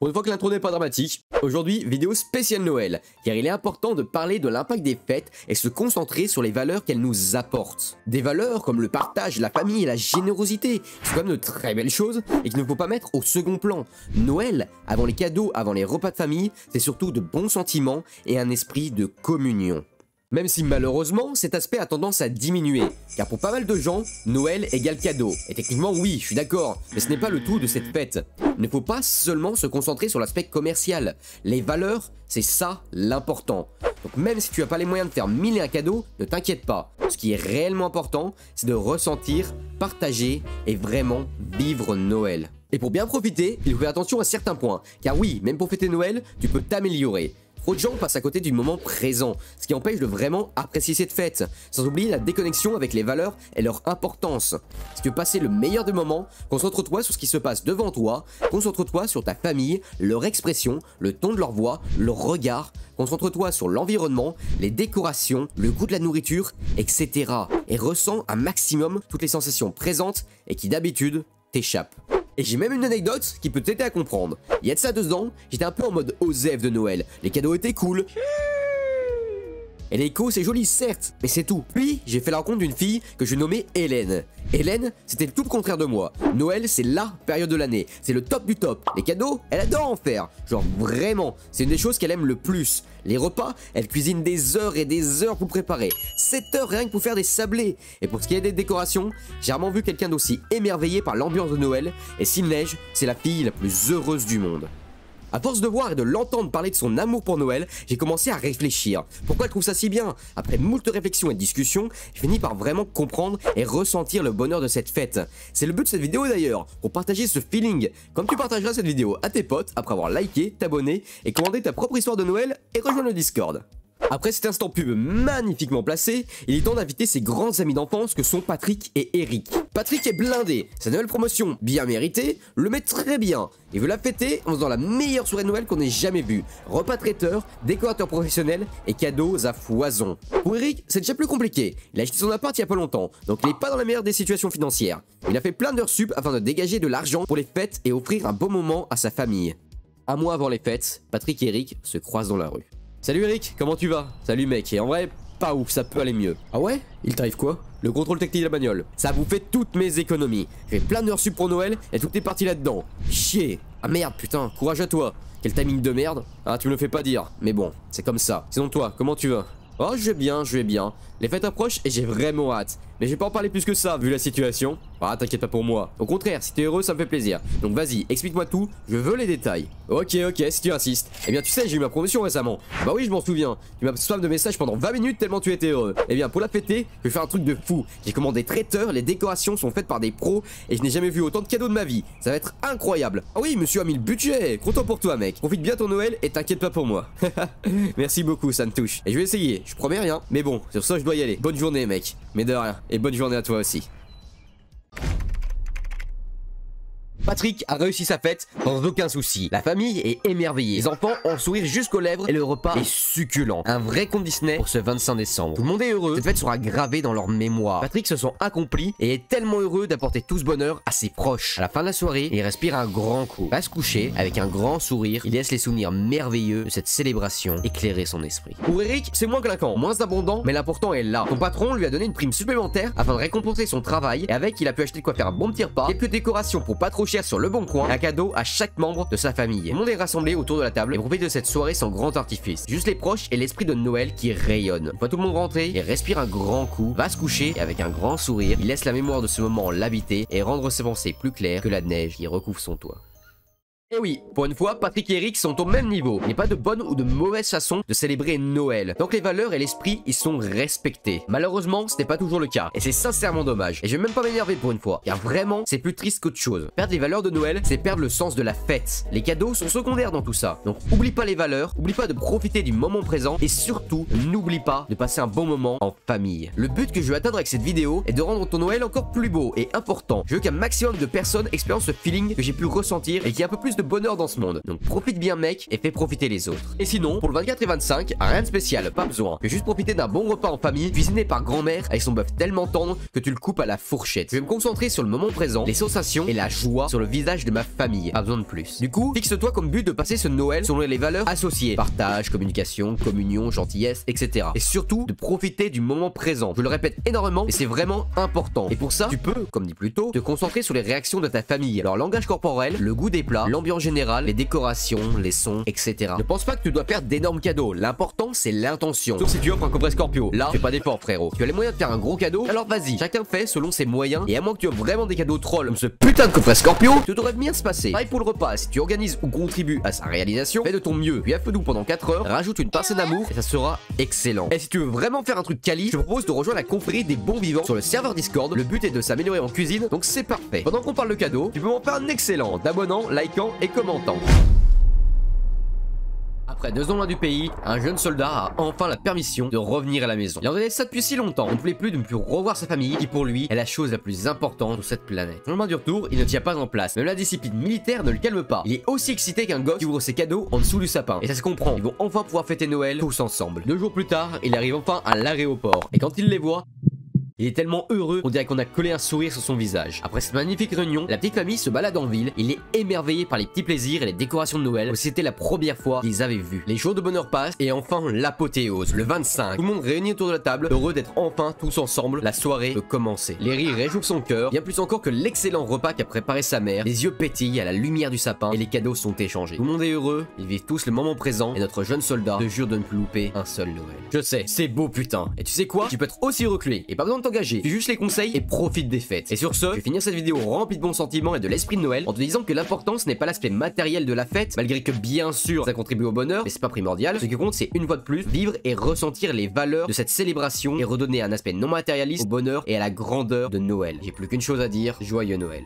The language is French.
Pour une fois que l'intro n'est pas dramatique, aujourd'hui, vidéo spéciale Noël, car il est important de parler de l'impact des fêtes et se concentrer sur les valeurs qu'elles nous apportent. Des valeurs comme le partage, la famille et la générosité, sont quand même de très belles choses et qu'il ne faut pas mettre au second plan. Noël, avant les cadeaux, avant les repas de famille, c'est surtout de bons sentiments et un esprit de communion. Même si malheureusement, cet aspect a tendance à diminuer, car pour pas mal de gens, Noël égale cadeau. Et techniquement oui, je suis d'accord, mais ce n'est pas le tout de cette fête. Il ne faut pas seulement se concentrer sur l'aspect commercial. Les valeurs, c'est ça l'important. Donc même si tu n'as pas les moyens de faire mille et un cadeaux, ne t'inquiète pas. Ce qui est réellement important, c'est de ressentir, partager et vraiment vivre Noël. Et pour bien profiter, il faut faire attention à certains points, car oui, même pour fêter Noël, tu peux t'améliorer. Trop de gens passent à côté du moment présent, ce qui empêche de vraiment apprécier cette fête, sans oublier la déconnexion avec les valeurs et leur importance. Si tu veux passer le meilleur des moments, concentre-toi sur ce qui se passe devant toi, concentre-toi sur ta famille, leur expression, le ton de leur voix, leur regard, concentre-toi sur l'environnement, les décorations, le goût de la nourriture, etc. Et ressens un maximum toutes les sensations présentes et qui d'habitude t'échappent. Et j'ai même une anecdote qui peut t'aider à comprendre. Il y a de ça deux ans, j'étais un peu en mode Osef de Noël. Les cadeaux étaient cool. Et l'écho, c'est joli, certes, mais c'est tout. Puis, j'ai fait la rencontre d'une fille que je nommais Hélène. Hélène, c'était tout le contraire de moi. Noël, c'est LA période de l'année. C'est le top du top. Les cadeaux, elle adore en faire. Genre vraiment, c'est une des choses qu'elle aime le plus. Les repas, elle cuisine des heures et des heures pour préparer. 7 heures rien que pour faire des sablés. Et pour ce qui est des décorations, j'ai rarement vu quelqu'un d'aussi émerveillé par l'ambiance de Noël. Et s'il neige, c'est la fille la plus heureuse du monde. À force de voir et de l'entendre parler de son amour pour Noël, j'ai commencé à réfléchir. Pourquoi elle trouve ça si bien? Après moult réflexions et discussions, je finis par vraiment comprendre et ressentir le bonheur de cette fête. C'est le but de cette vidéo d'ailleurs, pour partager ce feeling. Comme tu partageras cette vidéo à tes potes après avoir liké, t'abonné et commandé ta propre histoire de Noël et rejoindre le Discord. Après cet instant pub magnifiquement placé, il est temps d'inviter ses grands amis d'enfance que sont Patrick et Eric. Patrick est blindé, sa nouvelle promotion, bien méritée, le met très bien. Il veut la fêter en faisant la meilleure soirée de Noël qu'on ait jamais vue. Repas traiteur, décorateur professionnel et cadeaux à foison. Pour Eric, c'est déjà plus compliqué. Il a acheté son appart il y a pas longtemps, donc il n'est pas dans la meilleure des situations financières. Il a fait plein d'heures sup afin de dégager de l'argent pour les fêtes et offrir un beau moment à sa famille. Un mois avant les fêtes, Patrick et Eric se croisent dans la rue. Salut Eric, comment tu vas? Salut mec, et en vrai, pas ouf, ça peut aller mieux. Ah ouais? Il t'arrive quoi? Le contrôle technique de la bagnole. Ça vous fait toutes mes économies. J'ai plein d'heures sup pour Noël et tout est parti là-dedans. Chier Ah merde, putain, courage à toi. Quel timing de merde Ah, tu me le fais pas dire. Mais bon, c'est comme ça. Sinon toi, comment tu vas? Oh, je vais bien, je vais bien. Les fêtes approchent et j'ai vraiment hâte. Mais je vais pas en parler plus que ça, vu la situation. Ah, t'inquiète pas pour moi. Au contraire, si t'es heureux, ça me fait plaisir. Donc vas-y, explique-moi tout, je veux les détails. Ok, ok, si tu insistes. Eh bien, tu sais, j'ai eu ma promotion récemment. Bah oui, je m'en souviens. Tu m'as spam de messages pendant 20 minutes tellement tu étais heureux. Eh bien, pour la fêter, je vais faire un truc de fou. J'ai commandé traiteur, les décorations sont faites par des pros et je n'ai jamais vu autant de cadeaux de ma vie. Ça va être incroyable. Ah oui, monsieur a mis le budget. Content pour toi, mec. Profite bien ton Noël et t'inquiète pas pour moi. Merci beaucoup, ça me touche. Et je vais essayer. Je promets rien, mais bon, sur ça, je dois y aller. Bonne journée, mec. Mais de rien. Et bonne journée à toi aussi. Patrick a réussi sa fête sans aucun souci. La famille est émerveillée. Les enfants ont le sourire jusqu'aux lèvres et le repas est succulent. Un vrai conte Disney pour ce 25 décembre. Tout le monde est heureux. Cette fête sera gravée dans leur mémoire. Patrick se sent accompli et est tellement heureux d'apporter tout ce bonheur à ses proches. À la fin de la soirée, il respire un grand coup. Va se coucher avec un grand sourire. Il laisse les souvenirs merveilleux de cette célébration éclairer son esprit. Pour Eric, c'est moins clinquant, moins abondant, mais l'important est là. Son patron lui a donné une prime supplémentaire afin de récompenser son travail et avec il a pu acheter de quoi faire un bon petit repas, quelques décorations pour pas trop sur le bon coin, un cadeau à chaque membre de sa famille. Le monde est rassemblé autour de la table et profite de cette soirée sans grand artifice. Juste les proches et l'esprit de Noël qui rayonne. Voit tout le monde rentrer, il respire un grand coup, va se coucher et avec un grand sourire, il laisse la mémoire de ce moment l'habiter et rendre ses pensées plus claires que la neige qui recouvre son toit. Et eh oui, pour une fois, Patrick et Eric sont au même niveau. Il n'y a pas de bonne ou de mauvaise façon de célébrer Noël. Donc les valeurs et l'esprit, ils sont respectés. Malheureusement, ce n'est pas toujours le cas. Et c'est sincèrement dommage. Et je vais même pas m'énerver pour une fois. Car vraiment, c'est plus triste qu'autre chose. Perdre les valeurs de Noël, c'est perdre le sens de la fête. Les cadeaux sont secondaires dans tout ça. Donc oublie pas les valeurs, oublie pas de profiter du moment présent. Et surtout, n'oublie pas de passer un bon moment en famille. Le but que je veux atteindre avec cette vidéo est de rendre ton Noël encore plus beau et important. Je veux qu'un maximum de personnes expérimentent ce feeling que j'ai pu ressentir et qu'il y ait un peu plus de bonheur dans ce monde. Donc profite bien mec et fais profiter les autres. Et sinon, pour le 24 et 25, rien de spécial, pas besoin. Que juste profiter d'un bon repas en famille, cuisiné par grand-mère avec son bœuf tellement tendre que tu le coupes à la fourchette. Je vais me concentrer sur le moment présent, les sensations et la joie sur le visage de ma famille. Pas besoin de plus. Du coup, fixe-toi comme but de passer ce Noël selon les valeurs associées. Partage, communication, communion, gentillesse, etc. Et surtout, de profiter du moment présent. Je le répète énormément, et c'est vraiment important. Et pour ça, tu peux, comme dit plus tôt, te concentrer sur les réactions de ta famille. Leur langage corporel, le goût des plats, l'ambiance générale, les décorations, les sons, etc. Ne pense pas que tu dois faire d'énormes cadeaux. L'important, c'est l'intention. Sauf si tu offres un coffret Scorpio. Là, fais pas d'effort, frérot. Tu as les moyens de faire un gros cadeau, alors vas-y. Chacun fait selon ses moyens. Et à moins que tu aies vraiment des cadeaux trolls comme ce putain de coffret Scorpio, tout devrait bien se passer. Pareil pour le repas. Si tu organises ou contribues à sa réalisation, fais de ton mieux. Puis à feu pendant 4 heures, rajoute une pincée d'amour et ça sera excellent. Et si tu veux vraiment faire un truc quali, je te propose de rejoindre la confrérie des bons vivants sur le serveur Discord. Le but est de s'améliorer en cuisine, donc c'est parfait. Pendant qu'on parle de cadeaux, tu peux m'en faire un excellent, t'abonnant, likant et commentant. Après deux ans loin du pays, un jeune soldat a enfin la permission de revenir à la maison. Il en ça depuis si longtemps, on ne voulait plus de ne plus revoir sa famille, qui pour lui est la chose la plus importante de cette planète. Au moment du retour, il ne tient pas en place, même la discipline militaire ne le calme pas. Il est aussi excité qu'un gosse qui ouvre ses cadeaux en dessous du sapin. Et ça se comprend, ils vont enfin pouvoir fêter Noël tous ensemble. Deux jours plus tard, il arrive enfin à l'aéroport. Et quand il les voit, il est tellement heureux, on dirait qu'on a collé un sourire sur son visage. Après cette magnifique réunion, la petite famille se balade en ville. Il est émerveillé par les petits plaisirs et les décorations de Noël, c'était la première fois qu'ils avaient vu. Les jours de bonheur passent et enfin l'apothéose, le 25. Tout le monde réuni autour de la table, heureux d'être enfin tous ensemble. La soirée peut commencer. Les rires réjouissent son cœur, bien plus encore que l'excellent repas qu'a préparé sa mère. Les yeux pétillent à la lumière du sapin et les cadeaux sont échangés. Tout le monde est heureux, ils vivent tous le moment présent et notre jeune soldat te jure de ne plus louper un seul Noël. Je sais, c'est beau putain. Et tu sais quoi? Tu peux être aussi reculé et pas besoin de Fais juste les conseils et profite des fêtes. Et sur ce, je vais finir cette vidéo remplie de bons sentiments et de l'esprit de Noël en te disant que l'important ce n'est pas l'aspect matériel de la fête, malgré que bien sûr ça contribue au bonheur, mais c'est pas primordial. Ce qui compte c'est une fois de plus vivre et ressentir les valeurs de cette célébration et redonner un aspect non matérialiste au bonheur et à la grandeur de Noël. J'ai plus qu'une chose à dire, joyeux Noël.